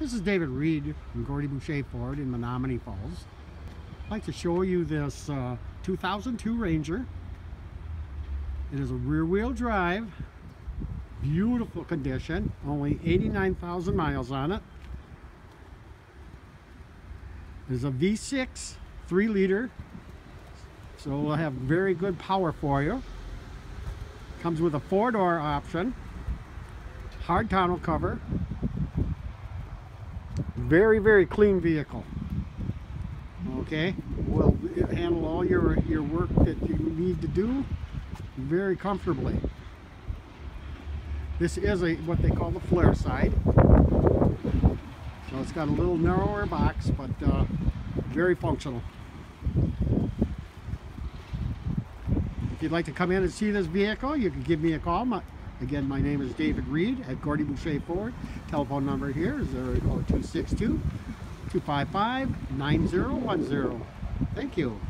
This is David Reed from Gordy Boucher Ford in Menomonee Falls. I'd like to show you this uh, 2002 Ranger. It is a rear wheel drive, beautiful condition, only 89,000 miles on it. It is a V6 3 liter, so it'll have very good power for you. Comes with a four door option, hard tonneau cover, very very clean vehicle. Okay? Will handle all your your work that you need to do very comfortably. This is a what they call the flare side. So it's got a little narrower box but uh, very functional. If you'd like to come in and see this vehicle you can give me a call. My, Again, my name is David Reed at Gordy Boucher Ford. Telephone number here is 262 255 9010. Thank you.